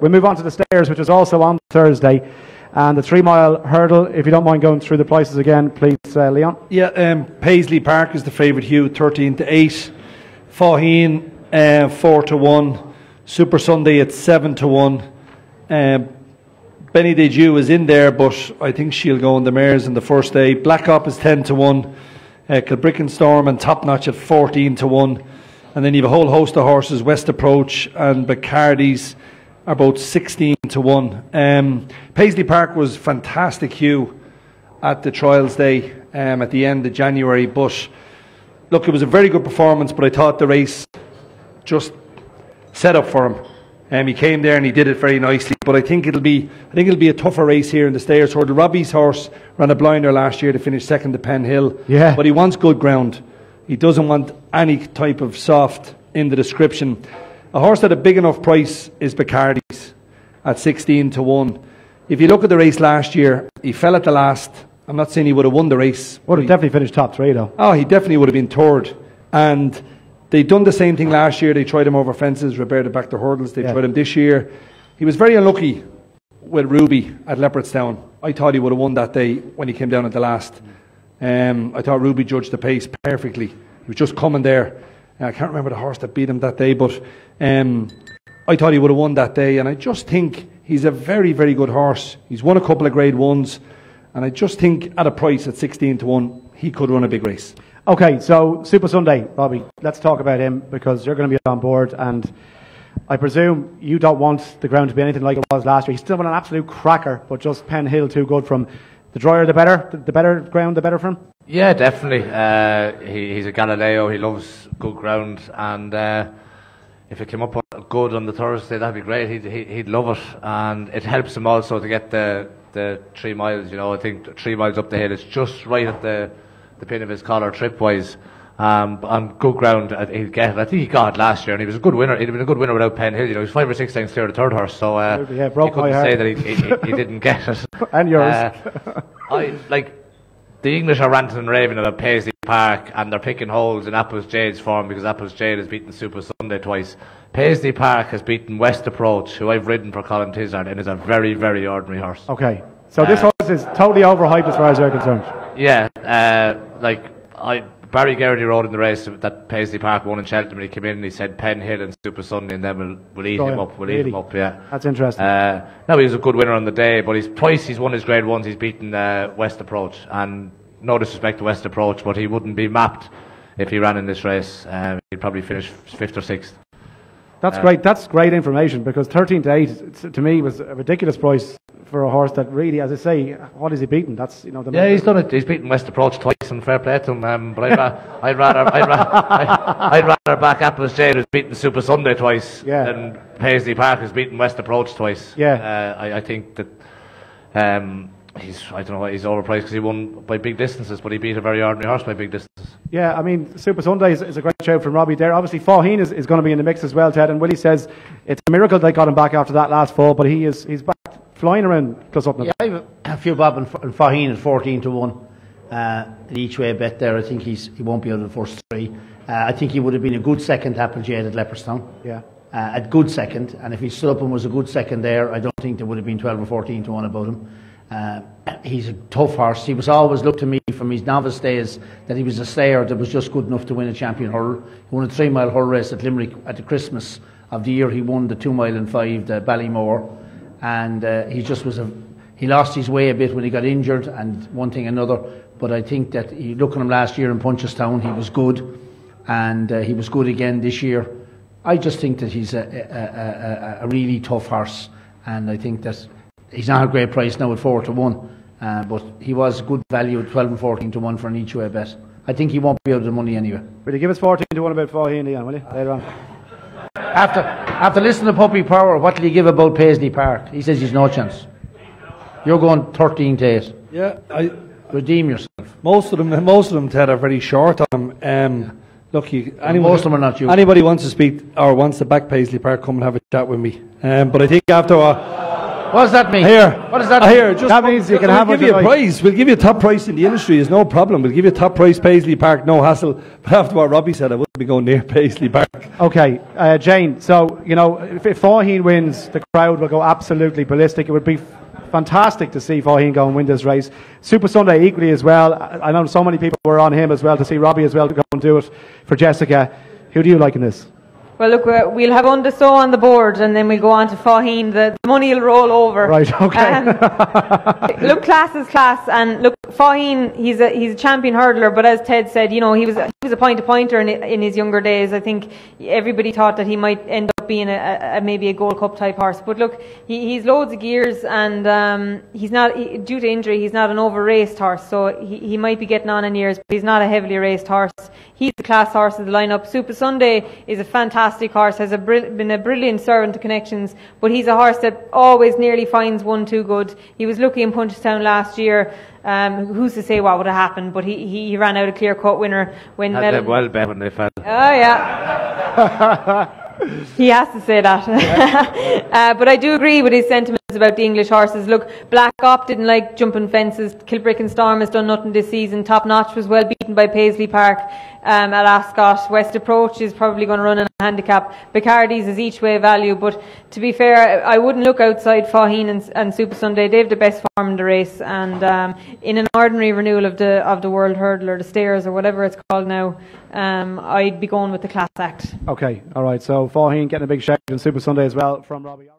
We'll move on to the Stayers', which is also on Thursday. And the three mile hurdle, if you don't mind going through the prices again, please, uh, Leon. Yeah, um, Paisley Park is the favourite Hugh, 13 to 8. Faugheen, uh, 4 to 1. Supasundae at 7 to 1. Um, Benie Des Dieux is in there, but I think she'll go on the mares in the first day. Black Op is 10 to 1. Uh, Kilbricken Storm and Top Notch at 14 to 1. And then you have a whole host of horses, West Approach and Bacardys are both 16 to 1. Um, Paisley Park was fantastic, Hugh, at the trials day um, at the end of January. But look, it was a very good performance, but I thought the race just set up for him. Um, he came there and he did it very nicely. But I think it'll be I think it'll be a tougher race here in the Stayers Hurdle. Robbie's horse ran a blinder last year to finish second to Penhill. Yeah. But he wants good ground. He doesn't want any type of soft in the description. A horse at a big enough price is Bacardys at 16 to 1. If you look at the race last year, he fell at the last. I'm not saying he would have won the race. Would have definitely finished top three, though. Oh, he definitely would have been third. And they'd done the same thing last year. They tried him over fences, Roberta back to hurdles. They Yeah. tried him this year. He was very unlucky with Ruby at Leopardstown. I thought he would have won that day when he came down at the last. Um, I thought Ruby judged the pace perfectly. He was just coming there. I can't remember the horse that beat him that day, but um, I thought he would have won that day. And I just think he's a very, very good horse. He's won a couple of grade ones. And I just think at a price at 16 to 1, he could run a big race. Okay, so Supasundae, Bobby, let's talk about him because you're going to be on board. And I presume you don't want the ground to be anything like it was last year. He's still been an absolute cracker, but just Penhill too good from the drier, the better. The better ground, the better for him. Yeah, definitely. Uh, he, he's a Galileo. He loves good ground, and uh, if it came up good on the Thursday, that'd be great. He'd, he- he'd love it, and it helps him also to get the the three miles. You know, I think three miles up the hill is just right at the the pin of his collar trip wise. Um, on good ground, uh, he'd get it. I think he got it last year, and he was a good winner. He'd have been a good winner without Penhill. You know, he's five or six times clear of the third horse, so uh, Yeah, broke you couldn't say that he, he, he- he didn't get it. And yours. Uh, I like the English are ranting and raving about Paisley Park and they're picking holes in Apple's Jade's form because Apple's Jade has beaten Super Sunday twice. Paisley Park has beaten West Approach, who I've ridden for Colin Tizzard, and is a very, very ordinary horse. Okay, so this Uh, horse is totally overhyped as far as you're concerned. Yeah, uh, like I Barry Geraghty rode in the race that Paisley Park won in Cheltenham, and he came in and he said Penhill and Supasundae, and then we'll, we'll eat him up. We'll eat him up. Yeah, That's interesting. Uh, no, he was a good winner on the day, but he's twice he's won his grade ones. He's beaten uh, West Approach, and no disrespect to West Approach, but he wouldn't be mapped if he ran in this race. Um, he'd probably finish fifth or sixth. That's uh, great. That's great information because 13 to 8 to me was a ridiculous price for a horse that really, as I say, what is he beating? That's you know the Yeah, he's done it. He's beaten West Approach twice, and fair play to him. Um, but I'd, ra- I'd rather, I'd, ra- I'd, I'd rather back Apple's Jade, who's beaten Supasundae twice, Yeah. than Paisley Park, who's beaten West Approach twice. Yeah. uh, I, I think that um, he's, I don't know, why he's overpriced because he won by big distances, but he beat a very ordinary horse by big distances. Yeah, I mean, Supasundae is, is a great show from Robbie there. Obviously, Faugheen is, is going to be in the mix as well, Ted. And Willie says it's a miracle they got him back after that last fall, but he is he's back flying around plus up. Yeah, I have a few bob and, Faugheen at 14 to 1. Uh, each way bet there. I think he's, he won't be out of the first three. Uh, I think he would have been a good second to Applejade at Leopardstown. Yeah. Uh, a good second. And if he stood up and was a good second there, I don't think there would have been 12 or 14 to 1 about him. Uh, he's a tough horse. He was always looked to me from his novice days that he was a stayer that was just good enough to win a champion hurl. He won a three mile hurl race at Limerick at the Christmas of the year. He won the two mile and five, the Ballymore. And uh, he just was a. He lost his way a bit when he got injured and one thing another. But I think that you look at him last year in Punchestown, he was good. And uh, he was good again this year. I just think that he's a, a, a, a, a really tough horse. And I think that he's not a great price now at 4 to 1. Uh, but he was good value at 12 and 14 to 1 for an each way bet. I think he won't be out of the money anyway. Will you give us 14 to 1 about Faugheen, Leon, will you? Later on. After, after listening to Puppy Power, what will you give about Paisley Park? He says he's no chance. You're going 13 to 8. Yeah, I, Redeem yourself. most of them, most of them, Ted, are very short on him. Um, look, you, anyone, most of them are not you. Anybody wants to speak or wants to back Paisley Park, come and have a chat with me. Um, but I think after a, What does that mean? Here. What does that I mean? Just That means you can have we'll give you a prize. We'll give you a top price in the industry. Is no problem. We'll give you a top price Paisley Park, no hassle. But after what Robbie said, I wouldn't be going near Paisley Park. Okay, uh, Jane. So you know, if, if wins, the crowd will go absolutely ballistic. It would be fantastic to see Faugheen go and win this race. Supasundae equally as well. I, I know so many people were on him as well to see Robbie as well to go and do it for Jessica. Who do you like in this? Well, look, we'll have Understow on the board, and then we'll go on to Faugheen. The, the money will roll over. Right, okay. Um, look, class is class, and look, Faugheen, he's a he's a champion hurdler. But as Ted said, you know, he was he was a point to pointer in in his younger days. I think everybody thought that he might end up being a, a, maybe a Gold Cup type horse. But look, he, he's loads of gears, and um, he's not he, due to injury. He's not an over raced horse, so he, he might be getting on in years. But he's not a heavily raced horse. He's the class horse of the lineup. Supasundae is a fantastic horse. Has a been a brilliant servant to connections, but he's a horse that always nearly finds one too good. He was lucky in Punchestown last year. Um, who's to say what would have happened? But he, he, he ran out a clear cut winner when Had Mel- them well bet when they fell. Oh yeah. he has to say that. uh, but I do agree with his sentiments about the English horses. Look, Black Op didn't like jumping fences. Kilbricken Storm has done nothing this season. Top Notch was well beaten by Paisley Park um, at Ascot. West Approach is probably going to run in a handicap. Bacardys is each way value. But to be fair, I wouldn't look outside Faugheen and, and Supasundae. They've the best form in the race. And um, in an ordinary renewal of the of the World Hurdle or the Stayers' or whatever it's called now, um, I'd be going with the Class Act. Okay, all right. So Faugheen getting a big shout in Supasundae as well from Robbie.